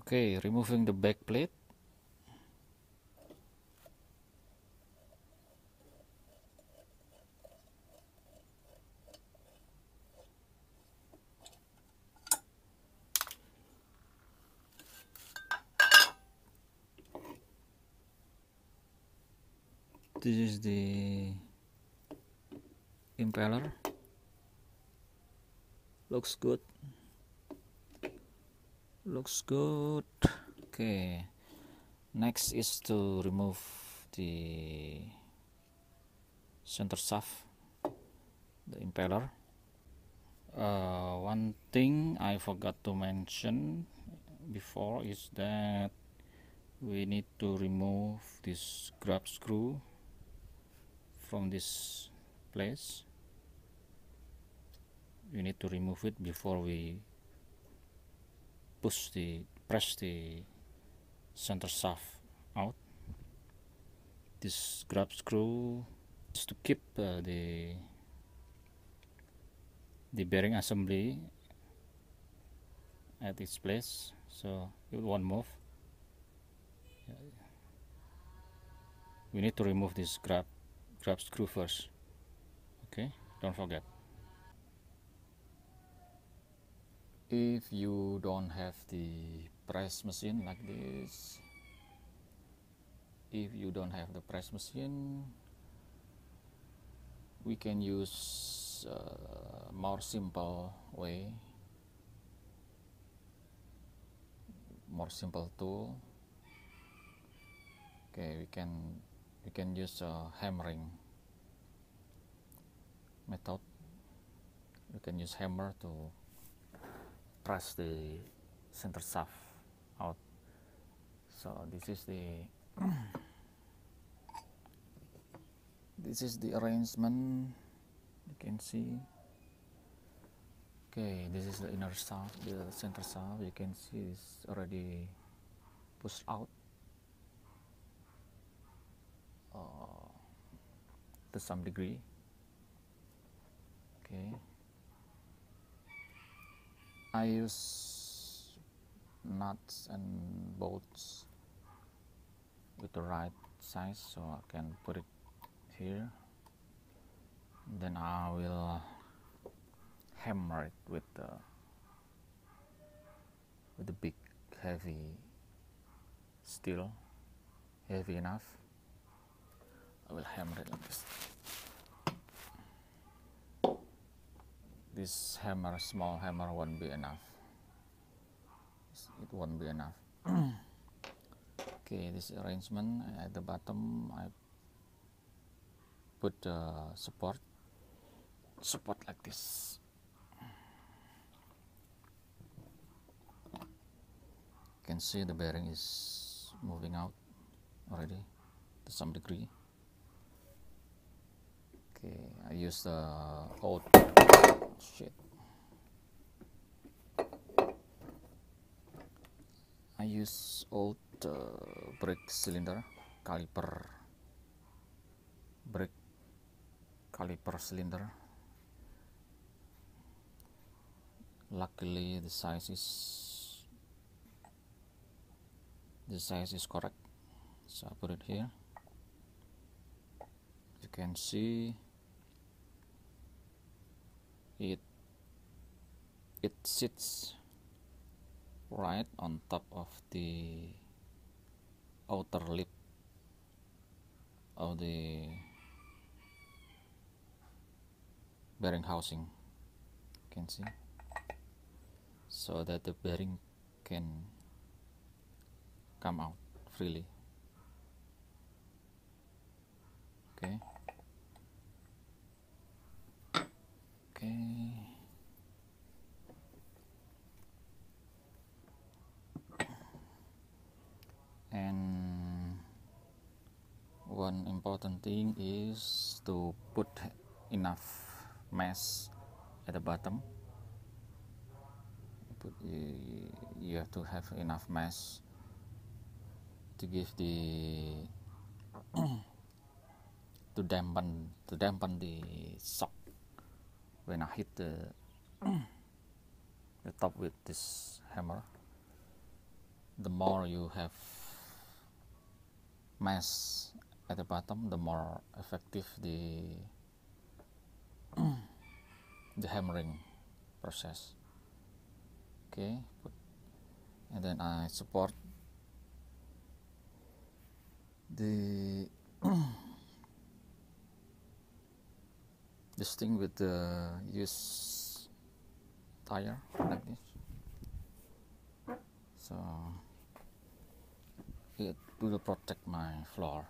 okay removing the back plate. This is the impeller. Looks good looks good. Okay. Next is to remove the center shaft the impeller. Uh, one thing I forgot to mention before is that we need to remove this grab screw from this place. We need to remove it before we push the press the center shaft out. This grab screw is to keep uh, the the bearing assembly at its place. So it won't move. We need to remove this grab grab screw first. Okay don't forget if you don't have the press machine like this if you don't have the press machine we can use uh, more simple way more simple tool. Okay we can we can use a hammering method. You can use hammer to press the center shaft out. So this is the this is the arrangement. You can see. Okay this is the inner shaft the center shaft you can see it's already pushed out. Uh, to some degree. Okay I use nuts and bolts with the right size so I can put it here. Then I will hammer it with the with the big heavy steel. Heavy enough. I will hammer it like this this hammer small hammer won't be enough. It won't be enough. Okay this arrangement at the bottom I put uh, support support like this. You can see the bearing is moving out already to some degree okay I use the old shit. I use old uh, brake cylinder caliper brake caliper cylinder. Luckily the size is the size is correct. So I put it here. You can see it it sits right on top of the outer lip of the bearing housing. You can see? So that the bearing can come out freely. Okay. Okay important thing is to put enough mesh at the bottom. Put, you have to have enough mesh to give the to dampen to dampen the shock when I hit the the top with this hammer. The more you have mass at the bottom the more effective the the hammering process. Okay put, and then I support the this thing with the use tire like this. So it will protect my floor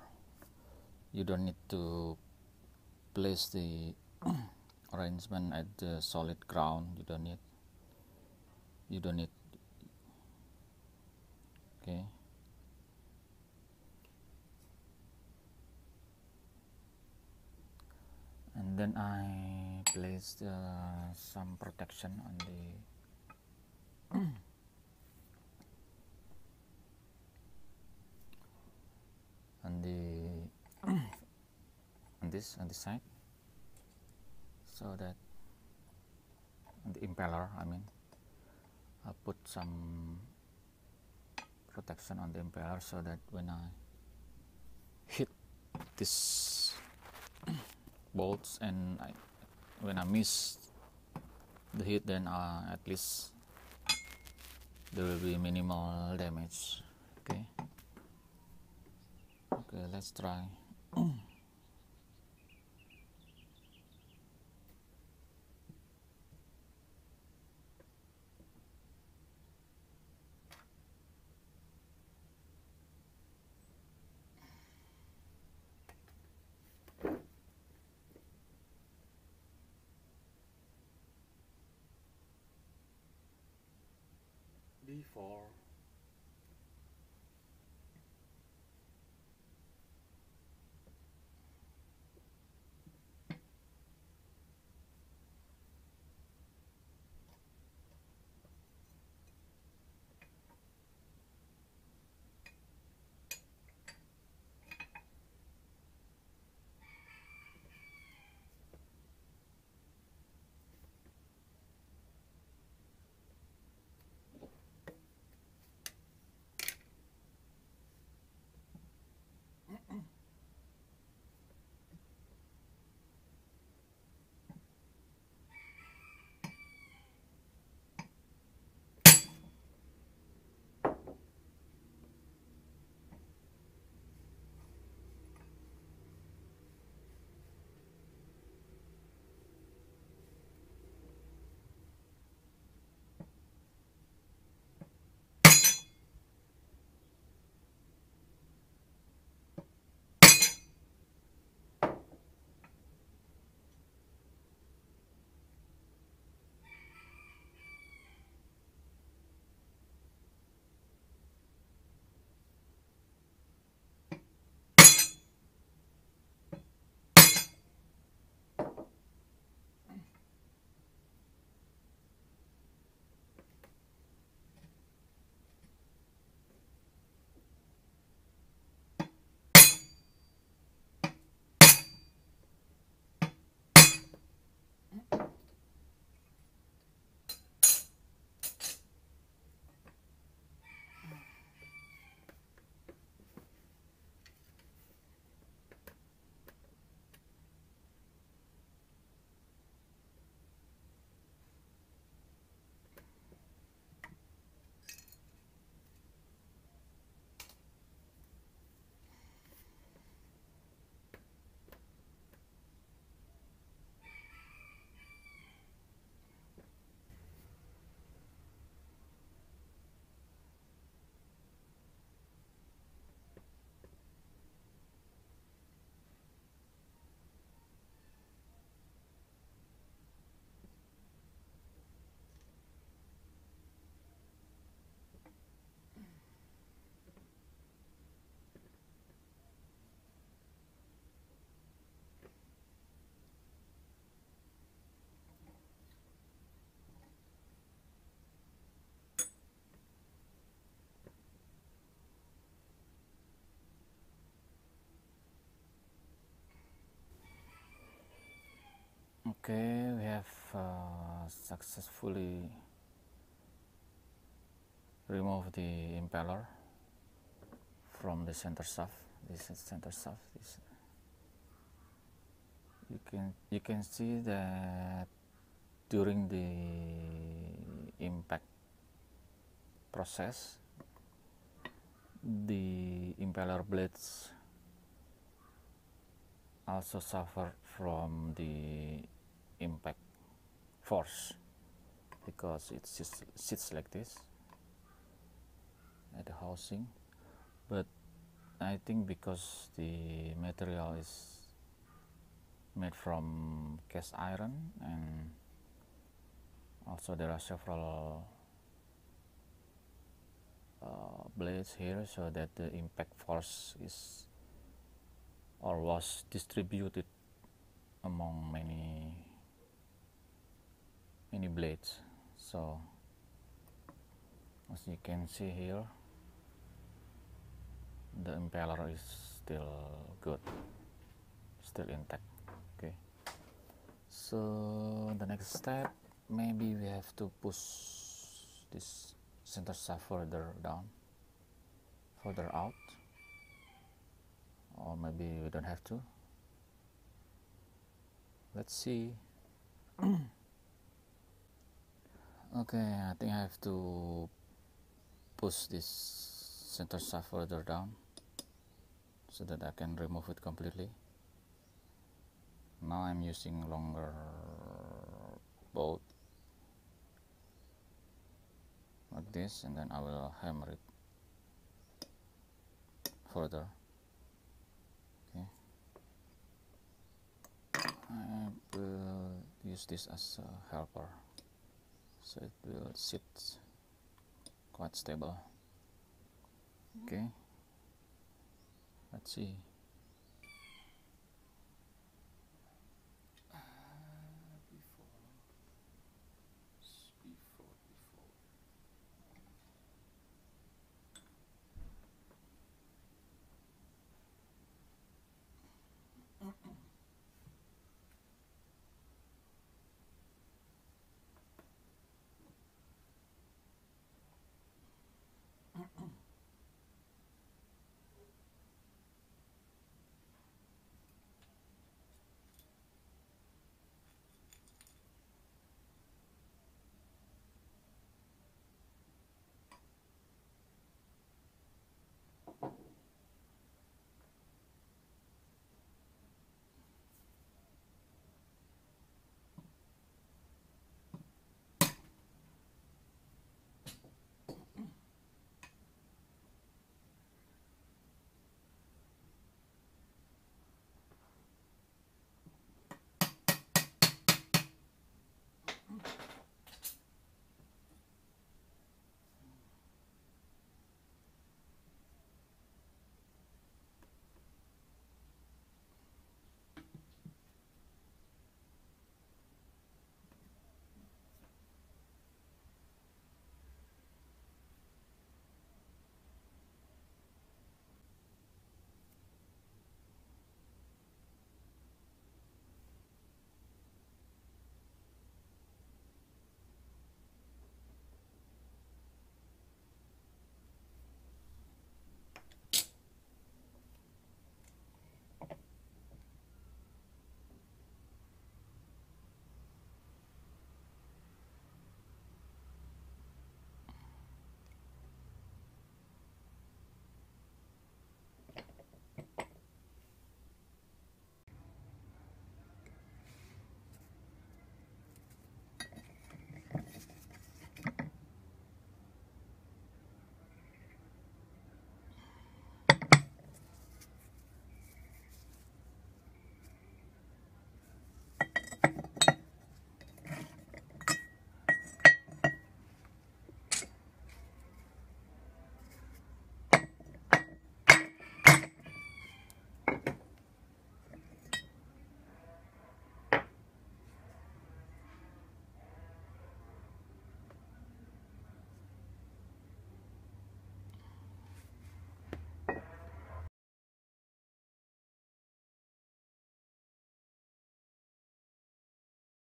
you don't need to place the arrangement at the solid ground. You don't need you don't need okay. And then I placed uh, some protection on the on the on this on this side so that the impeller I mean I put some protection on the impeller so that when I hit this bolts and I, when I miss the hit then uh, at least there will be minimal damage okay? Okay let's try before Okay, we have uh, successfully removed the impeller from the center shaft this is center shaft this you can you can see that during the impact process the impeller blades also suffer from the impact force because it sits, sits like this at the housing. But I think because the material is made from cast iron and also there are several uh, blades here so that the impact force is or was distributed among many many blades. So as you can see here the impeller is still good still intact okay? So the next step maybe we have to push this center shaft further down further out. Or maybe we don't have to. Let's see okay I think I have to push this center shaft further down so that I can remove it completely. Now I'm using longer bolt like this and then I will hammer it further. Okay. I will use this as a helper so it will sit quite stable. Mm-hmm. Okay. Let's see